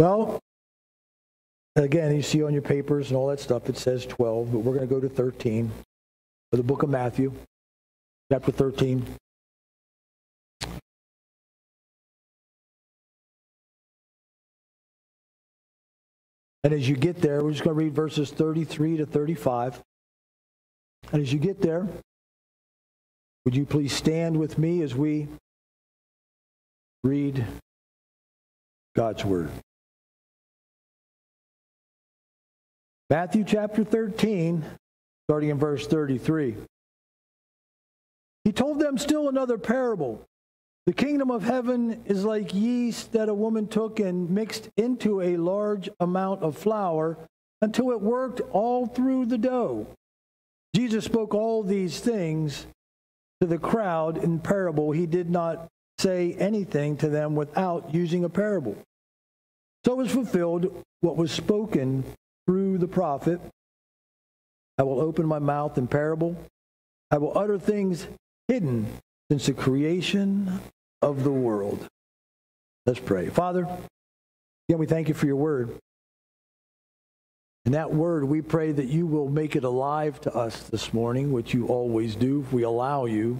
Well, again, you see on your papers and all that stuff, it says 12, but we're going to go to 13 of the book of Matthew, chapter 13. And as you get there, we're just going to read verses 33 to 35. And as you get there, would you please stand with me as we read God's word? Matthew chapter 13, starting in verse 33. He told them still another parable. The kingdom of heaven is like yeast that a woman took and mixed into a large amount of flour until it worked all through the dough. Jesus spoke all these things to the crowd in parable. He did not say anything to them without using a parable. So was fulfilled what was spoken through the prophet. I will open my mouth in parable. I will utter things hidden since the creation of the world. Let's pray. Father, again, we thank you for your word. And that word, we pray that you will make it alive to us this morning, which you always do if we allow you.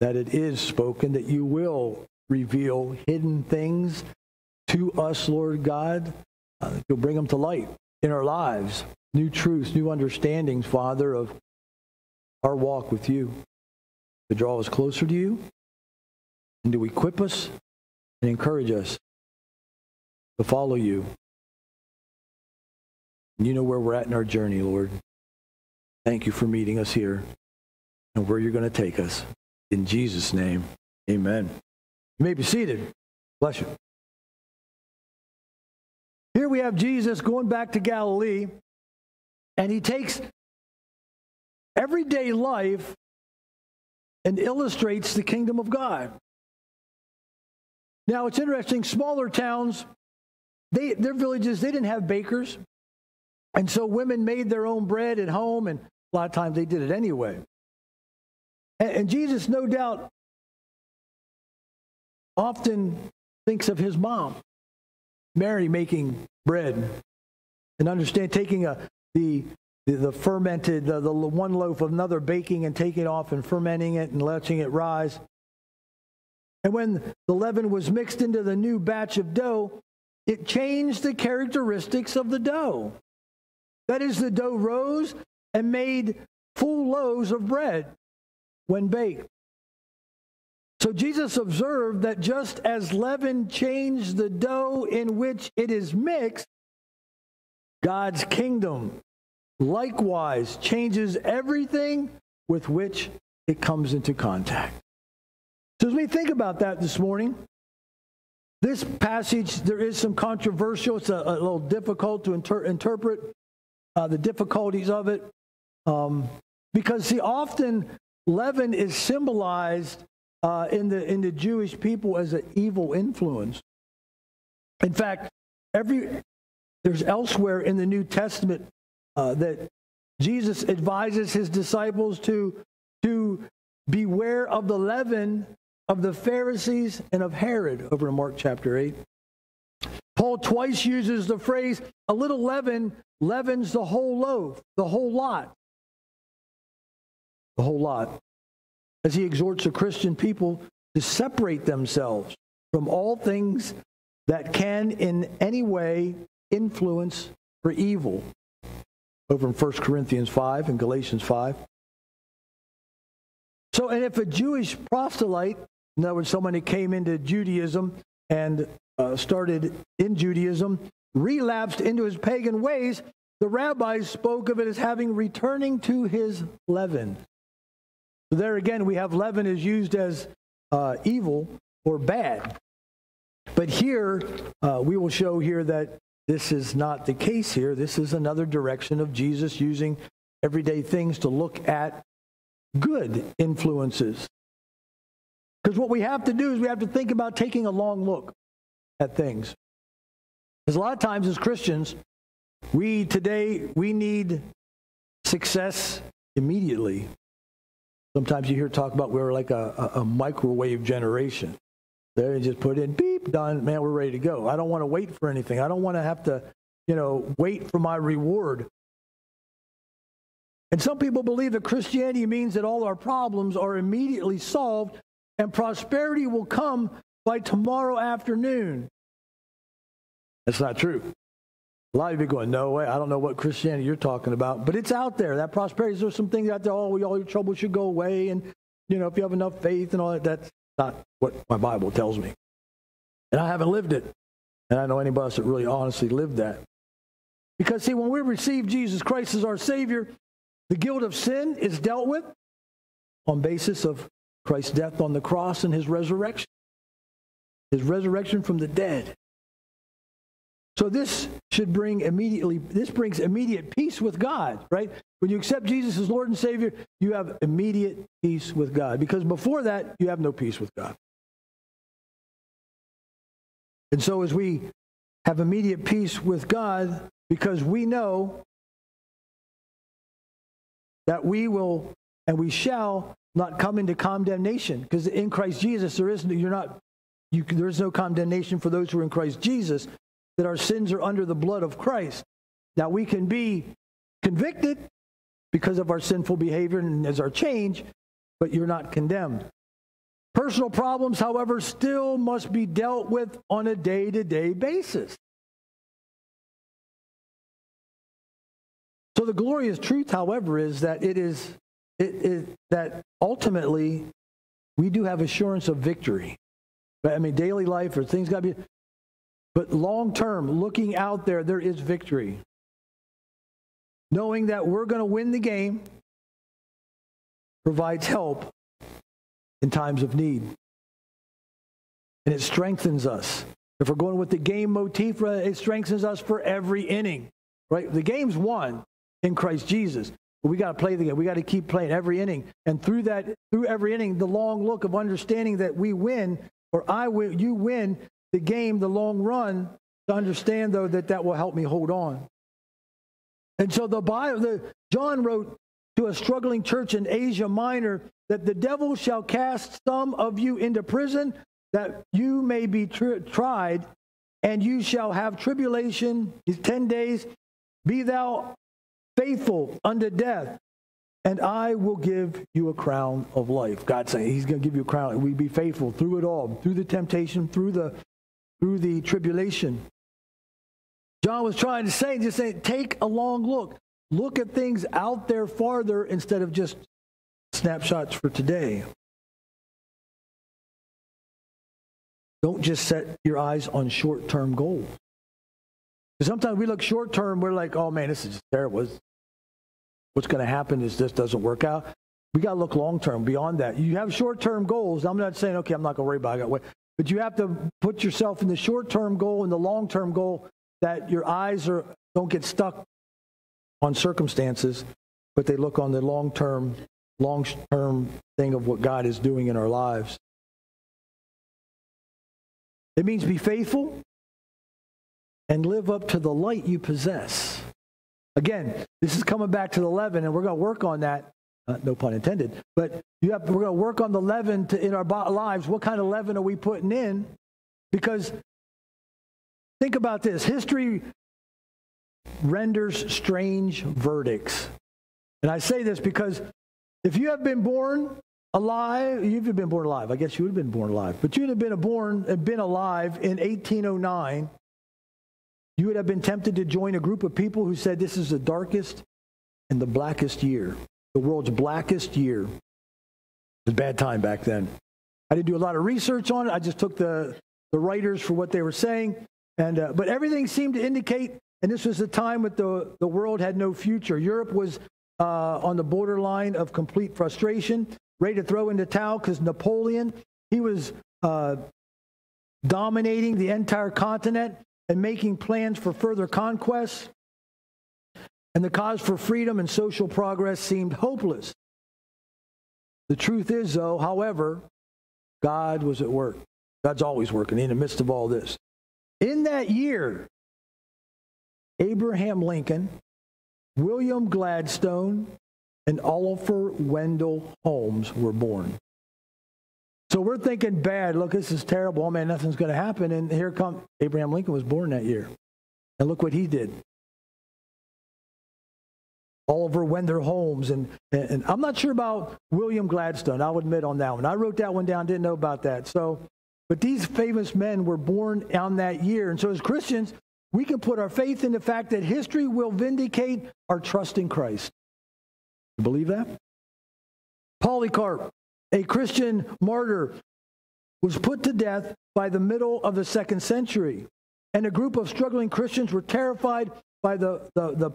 That it is spoken, that you will reveal hidden things to us, Lord God. Uh, that you'll bring them to light in our lives. New truths, new understandings, Father, of our walk with you. To draw us closer to you and to equip us and encourage us to follow you. And you know where we're at in our journey, Lord. Thank you for meeting us here and where you're going to take us. In Jesus' name, amen. You may be seated. Bless you. Here we have Jesus going back to Galilee, and he takes everyday life and illustrates the kingdom of God. Now, it's interesting, smaller towns, they, their villages, they didn't have bakers. And so women made their own bread at home, and a lot of times they did it anyway. And, and Jesus, no doubt, often thinks of his mom, Mary, making bread. And understand, taking a, the, the, the fermented, the, the one loaf of another, baking and taking it off and fermenting it and letting it rise. And when the leaven was mixed into the new batch of dough, it changed the characteristics of the dough. That is, the dough rose and made full loaves of bread when baked. So Jesus observed that just as leaven changed the dough in which it is mixed, God's kingdom likewise changes everything with which it comes into contact. So as we think about that this morning, this passage, there is some controversial. It's a, a little difficult to inter- interpret uh, the difficulties of it. Um, because, see, often leaven is symbolized uh, in, the, in the Jewish people as an evil influence. In fact, every, there's elsewhere in the New Testament uh, that Jesus advises his disciples to, to beware of the leaven of the Pharisees and of Herod over in Mark chapter 8. Paul twice uses the phrase, a little leaven leavens the whole loaf, the whole lot. The whole lot. As he exhorts the Christian people to separate themselves from all things that can in any way influence for evil. Over in 1 Corinthians 5 and Galatians 5. So, and if a Jewish proselyte in other words, someone who came into Judaism and uh, started in Judaism, relapsed into his pagan ways, the rabbis spoke of it as having returning to his leaven. So there again, we have leaven is used as uh, evil or bad. But here, uh, we will show here that this is not the case here. This is another direction of Jesus using everyday things to look at good influences because what we have to do is we have to think about taking a long look at things. Because a lot of times as Christians, we today, we need success immediately. Sometimes you hear talk about we're like a, a, a microwave generation. There you just put in beep, done, man, we're ready to go. I don't want to wait for anything. I don't want to have to, you know, wait for my reward. And some people believe that Christianity means that all our problems are immediately solved and prosperity will come by tomorrow afternoon. That's not true. A lot of you going, no way, I don't know what Christianity you're talking about, but it's out there. That prosperity, there's some things out there, oh, all your trouble should go away. And, you know, if you have enough faith and all that, that's not what my Bible tells me. And I haven't lived it. And I know anybody else that really honestly lived that. Because, see, when we receive Jesus Christ as our Savior, the guilt of sin is dealt with on basis of Christ's death on the cross and his resurrection. His resurrection from the dead. So this should bring immediately, this brings immediate peace with God, right? When you accept Jesus as Lord and Savior, you have immediate peace with God. Because before that, you have no peace with God. And so as we have immediate peace with God, because we know that we will and we shall not come into condemnation because in Christ Jesus there is you're not you, there is no condemnation for those who are in Christ Jesus that our sins are under the blood of Christ. Now we can be convicted because of our sinful behavior and as our change, but you're not condemned. Personal problems, however, still must be dealt with on a day to day basis. So the glorious truth, however, is that it is it, it, that ultimately we do have assurance of victory. I mean, daily life or things got to be, but long term, looking out there, there is victory. Knowing that we're going to win the game provides help in times of need. And it strengthens us. If we're going with the game motif, it strengthens us for every inning. Right? The game's won in Christ Jesus. But we got to play the game. We got to keep playing every inning. And through that, through every inning, the long look of understanding that we win, or I win, you win the game, the long run, to understand though that that will help me hold on. And so the Bible, the, John wrote to a struggling church in Asia Minor that the devil shall cast some of you into prison that you may be tri- tried, and you shall have tribulation. These ten days. Be thou faithful unto death, and I will give you a crown of life. God saying He's going to give you a crown. We be faithful through it all, through the temptation, through the through the tribulation. John was trying to say, just saying, take a long look. Look at things out there farther instead of just snapshots for today. don't just set your eyes on short term goals. Sometimes we look short term, we're like, oh man, this is terrible. What's going to happen is this doesn't work out. We got to look long term beyond that. You have short term goals. I'm not saying, okay, I'm not going to worry about it. But you have to put yourself in the short term goal and the long term goal that your eyes are, don't get stuck on circumstances, but they look on the long term, long term thing of what God is doing in our lives. It means be faithful and live up to the light you possess. Again, this is coming back to the leaven, and we're going to work on that. Uh, no pun intended. But you have, we're going to work on the leaven to, in our lives. What kind of leaven are we putting in? Because think about this history renders strange verdicts. And I say this because if you have been born alive, you've been born alive. I guess you would have been born alive. But you'd have been born, and been alive in 1809 you would have been tempted to join a group of people who said this is the darkest and the blackest year, the world's blackest year. It was a bad time back then. I didn't do a lot of research on it. I just took the, the writers for what they were saying. And, uh, but everything seemed to indicate, and this was a time when the, the world had no future. Europe was uh, on the borderline of complete frustration, ready to throw in the towel because Napoleon, he was uh, dominating the entire continent and making plans for further conquests, and the cause for freedom and social progress seemed hopeless. The truth is, though, however, God was at work. God's always working in the midst of all this. In that year, Abraham Lincoln, William Gladstone, and Oliver Wendell Holmes were born. So we're thinking bad. Look, this is terrible. Oh man, nothing's going to happen. And here come Abraham Lincoln was born that year, and look what he did. Oliver Wendell Holmes, and, and I'm not sure about William Gladstone. I'll admit on that one. I wrote that one down. Didn't know about that. So, but these famous men were born on that year, and so as Christians, we can put our faith in the fact that history will vindicate our trust in Christ. You believe that? Polycarp, a Christian martyr, was put to death by the middle of the second century. And a group of struggling Christians were terrified by the, the, the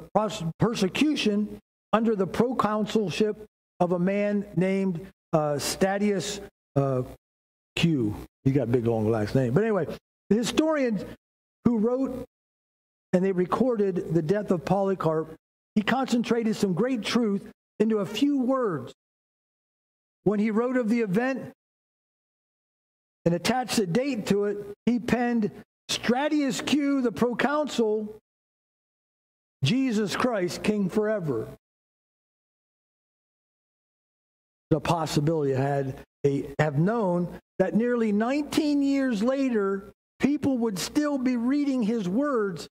persecution under the proconsulship of a man named uh, Statius uh, Q. He got a big long last name. But anyway, the historians who wrote and they recorded the death of Polycarp, he concentrated some great truth into a few words when he wrote of the event and attached a date to it, he penned Stratius Q, the proconsul, Jesus Christ, King forever. The possibility had a, have known that nearly 19 years later, people would still be reading his words.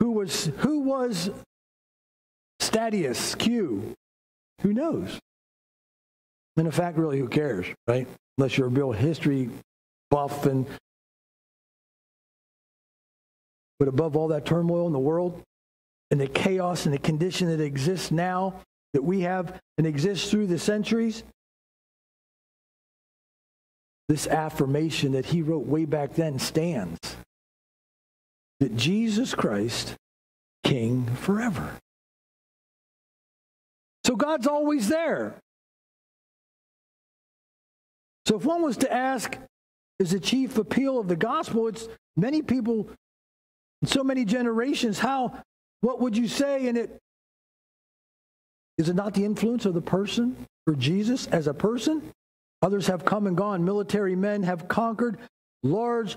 Who was who was Statius Q? Who knows? And in fact, really, who cares, right? Unless you're a real history buff and but above all that turmoil in the world and the chaos and the condition that exists now that we have and exists through the centuries, this affirmation that he wrote way back then stands that Jesus Christ, King forever. So God's always there. So if one was to ask, is the chief appeal of the gospel, it's many people in so many generations, how, what would you say? And it is it not the influence of the person or Jesus as a person? Others have come and gone. Military men have conquered large,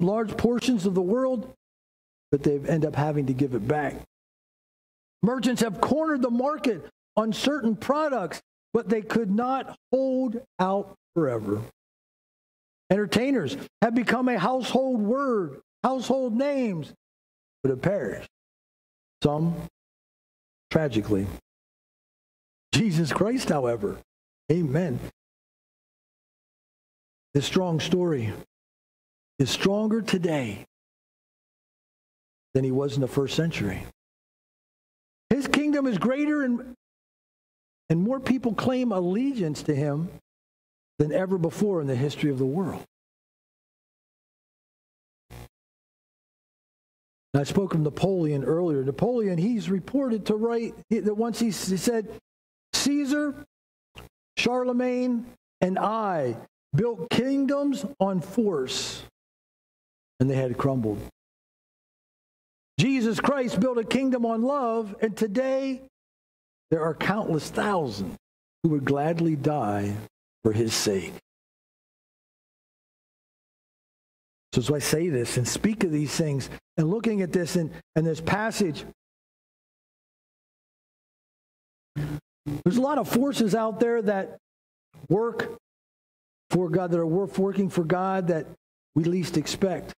large portions of the world, but they end up having to give it back. Merchants have cornered the market on certain products, but they could not hold out forever. Entertainers have become a household word, household names, would have perished. Some tragically. Jesus Christ, however, amen. This strong story is stronger today than he was in the first century. His kingdom is greater and, and more people claim allegiance to him than ever before in the history of the world. I spoke of Napoleon earlier. Napoleon, he's reported to write that once he said, Caesar, Charlemagne, and I built kingdoms on force, and they had crumbled. Jesus Christ built a kingdom on love, and today there are countless thousands who would gladly die for his sake. So, as I say this and speak of these things and looking at this and, and this passage, there's a lot of forces out there that work for God, that are worth working for God that we least expect.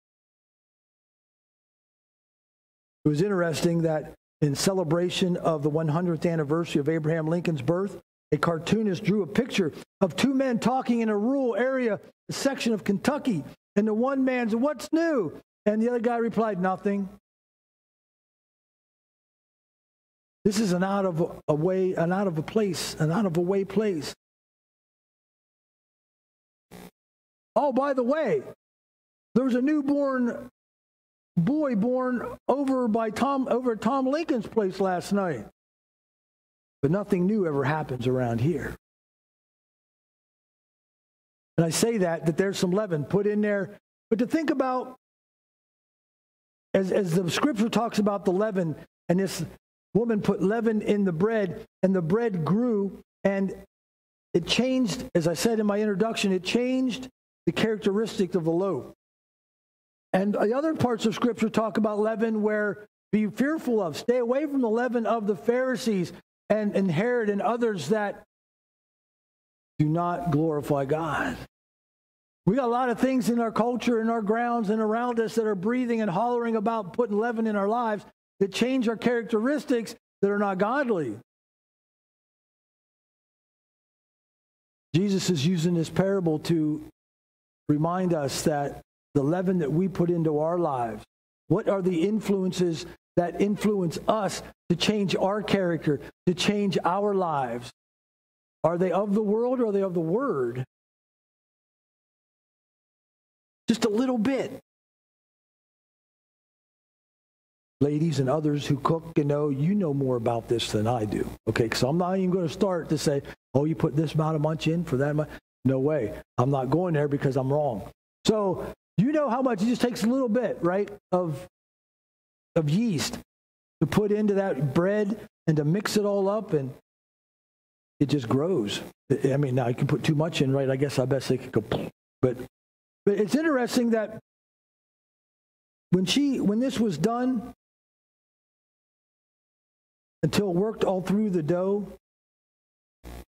It was interesting that in celebration of the 100th anniversary of Abraham Lincoln's birth, a cartoonist drew a picture of two men talking in a rural area, a section of Kentucky. And the one man said, What's new? And the other guy replied, Nothing. This is an out of a way, an out of a place, an out of a way place. Oh, by the way, there was a newborn boy born over by Tom over Tom Lincoln's place last night. But nothing new ever happens around here. And I say that, that there's some leaven put in there. But to think about, as, as the scripture talks about the leaven, and this woman put leaven in the bread, and the bread grew, and it changed, as I said in my introduction, it changed the characteristic of the loaf. And the other parts of scripture talk about leaven where be fearful of, stay away from the leaven of the Pharisees and, and Herod and others that do not glorify God. We got a lot of things in our culture, in our grounds, and around us that are breathing and hollering about putting leaven in our lives that change our characteristics that are not godly. Jesus is using this parable to remind us that the leaven that we put into our lives, what are the influences that influence us to change our character, to change our lives? Are they of the world or are they of the word? Just a little bit. Ladies and others who cook and know, you know more about this than I do. Okay, because I'm not even going to start to say, oh, you put this amount of much in for that much. No way. I'm not going there because I'm wrong. So you know how much it just takes a little bit, right, of, of yeast to put into that bread and to mix it all up and it just grows. I mean, now you can put too much in, right? I guess I best say could go, but but it's interesting that when she when this was done until it worked all through the dough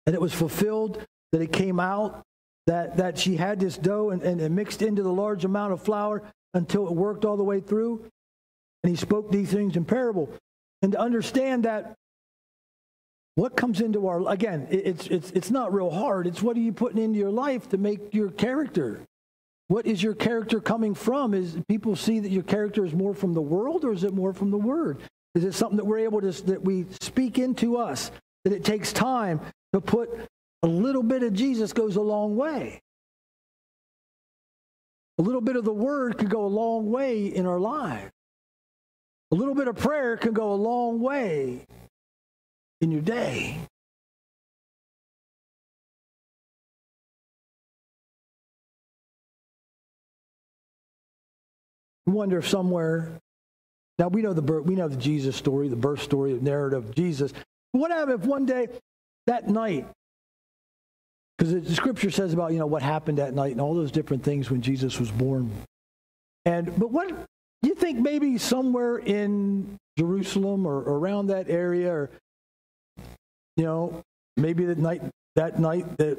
and it was fulfilled that it came out that, that she had this dough and, and, and mixed into the large amount of flour until it worked all the way through. And he spoke these things in parable. And to understand that what comes into our again, it's it's it's not real hard. It's what are you putting into your life to make your character? What is your character coming from? Is people see that your character is more from the world or is it more from the word? Is it something that we're able to that we speak into us? That it takes time to put a little bit of Jesus goes a long way. A little bit of the word could go a long way in our lives. A little bit of prayer can go a long way in your day. Wonder if somewhere now we know the birth, we know the Jesus story, the birth story, the narrative of Jesus. What happened if one day that night because the scripture says about, you know, what happened that night and all those different things when Jesus was born. And, but what, do you think maybe somewhere in Jerusalem or, or around that area or, you know, maybe that night, that night that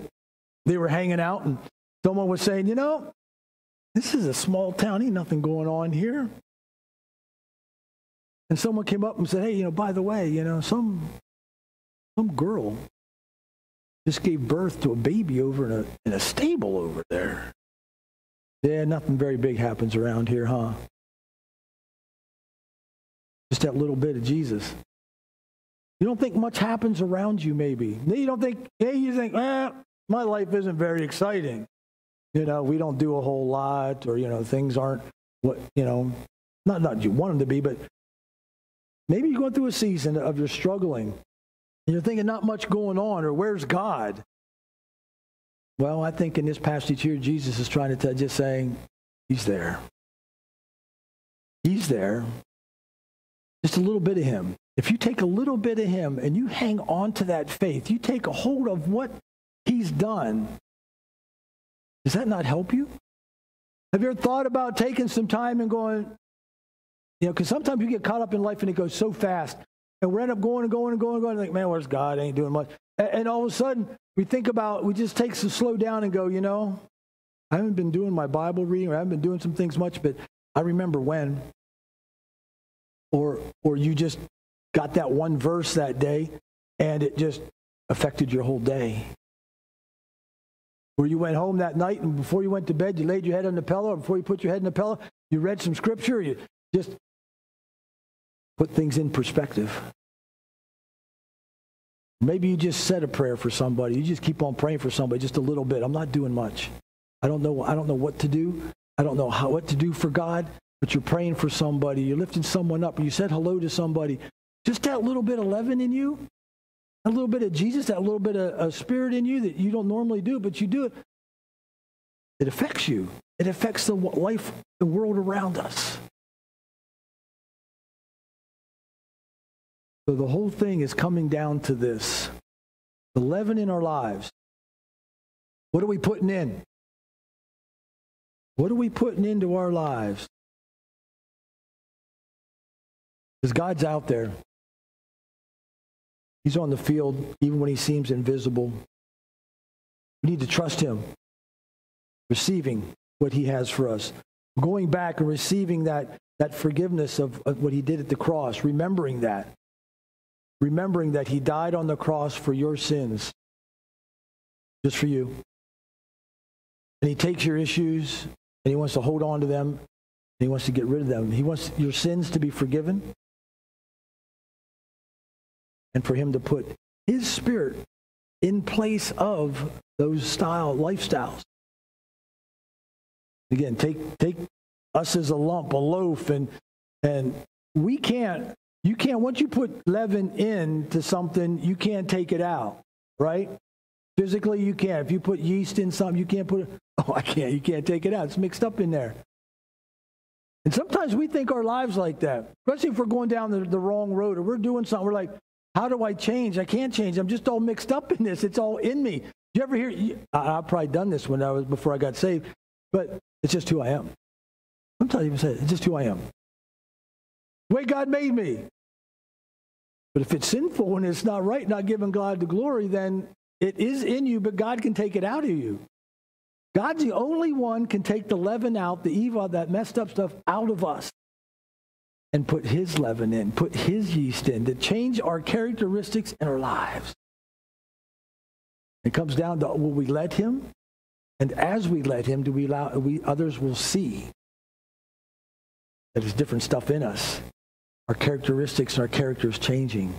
they were hanging out and someone was saying, you know, this is a small town, ain't nothing going on here. And someone came up and said, hey, you know, by the way, you know, some some girl just gave birth to a baby over in a, in a stable over there. Yeah, nothing very big happens around here, huh? Just that little bit of Jesus. You don't think much happens around you, maybe. You don't think, hey, you think, eh, my life isn't very exciting. You know, we don't do a whole lot, or, you know, things aren't what, you know, not not you want them to be, but maybe you're going through a season of you're struggling and you're thinking not much going on or where's God? Well, I think in this passage here, Jesus is trying to tell, just saying, He's there. He's there. Just a little bit of Him. If you take a little bit of Him and you hang on to that faith, you take a hold of what He's done, does that not help you? Have you ever thought about taking some time and going, you know, because sometimes you get caught up in life and it goes so fast. And we end up going and going and going and going. Like, man, where's God? I ain't doing much. And, and all of a sudden, we think about, we just take some slow down and go, you know, I haven't been doing my Bible reading or I haven't been doing some things much, but I remember when. Or, or you just got that one verse that day and it just affected your whole day. Where you went home that night and before you went to bed, you laid your head on the pillow, or before you put your head in the pillow, you read some scripture, you just put things in perspective. Maybe you just said a prayer for somebody. You just keep on praying for somebody just a little bit. I'm not doing much. I don't know I don't know what to do. I don't know how what to do for God, but you're praying for somebody. You're lifting someone up. You said hello to somebody. Just that little bit of leaven in you, a little bit of Jesus, that little bit of, of spirit in you that you don't normally do, but you do it. It affects you. It affects the life, the world around us. So the whole thing is coming down to this the leaven in our lives. What are we putting in? What are we putting into our lives? Because God's out there. He's on the field even when he seems invisible. We need to trust him, receiving what he has for us, going back and receiving that, that forgiveness of, of what he did at the cross, remembering that remembering that he died on the cross for your sins, just for you. And he takes your issues and he wants to hold on to them and he wants to get rid of them. He wants your sins to be forgiven and for him to put his spirit in place of those style lifestyles. Again, take take us as a lump, a loaf, and and we can't you can't, once you put leaven into something, you can't take it out, right? Physically, you can't. If you put yeast in something, you can't put it, oh, I can't, you can't take it out. It's mixed up in there. And sometimes we think our lives like that, especially if we're going down the, the wrong road or we're doing something. We're like, how do I change? I can't change. I'm just all mixed up in this. It's all in me. You ever hear? You, I, I've probably done this when I was before I got saved, but it's just who I am. Sometimes even say it's just who I am. The way God made me. But if it's sinful and it's not right, not giving God the glory, then it is in you, but God can take it out of you. God's the only one can take the leaven out, the evil, that messed up stuff out of us and put his leaven in, put his yeast in to change our characteristics and our lives. It comes down to will we let him? And as we let him, do we allow we others will see that there's different stuff in us our characteristics and our characters changing.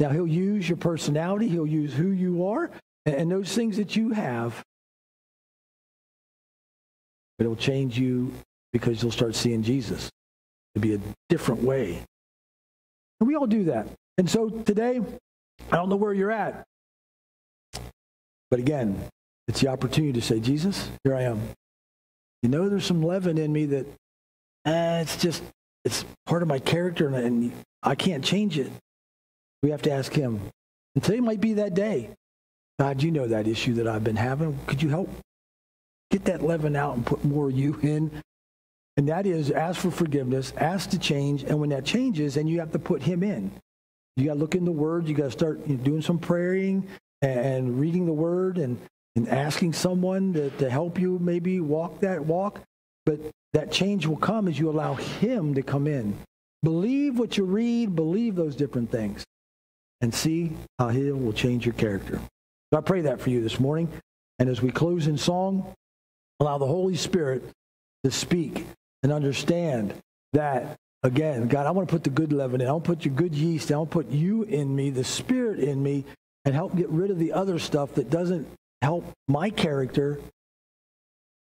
Now, he'll use your personality, he'll use who you are, and those things that you have. But it'll change you because you'll start seeing Jesus to be a different way. And we all do that. And so today, I don't know where you're at. But again, it's the opportunity to say, Jesus, here I am. You know, there's some leaven in me that eh, it's just it's part of my character and I can't change it. We have to ask him. And today might be that day. God, you know that issue that I've been having. Could you help get that leaven out and put more you in? And that is ask for forgiveness, ask to change, and when that changes, then you have to put him in. You got to look in the Word. You got to start doing some praying and reading the Word and, and asking someone to, to help you maybe walk that walk. But that change will come as you allow Him to come in. Believe what you read, believe those different things, and see how He will change your character. So I pray that for you this morning. And as we close in song, allow the Holy Spirit to speak and understand that, again, God, I want to put the good leaven in. I want to put your good yeast. I want to put you in me, the Spirit in me, and help get rid of the other stuff that doesn't help my character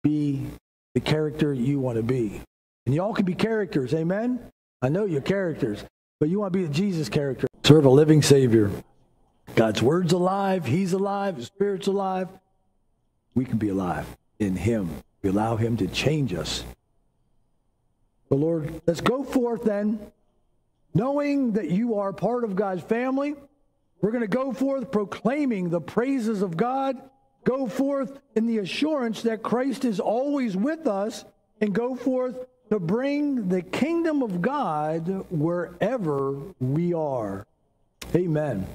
be the character you want to be. And y'all can be characters, amen? I know you're characters, but you want to be a Jesus character. Serve a living Savior. God's Word's alive, He's alive, His Spirit's alive. We can be alive in Him. We allow Him to change us. So, Lord, let's go forth then, knowing that you are part of God's family. We're going to go forth proclaiming the praises of God, go forth in the assurance that Christ is always with us, and go forth to bring the kingdom of God wherever we are. Amen.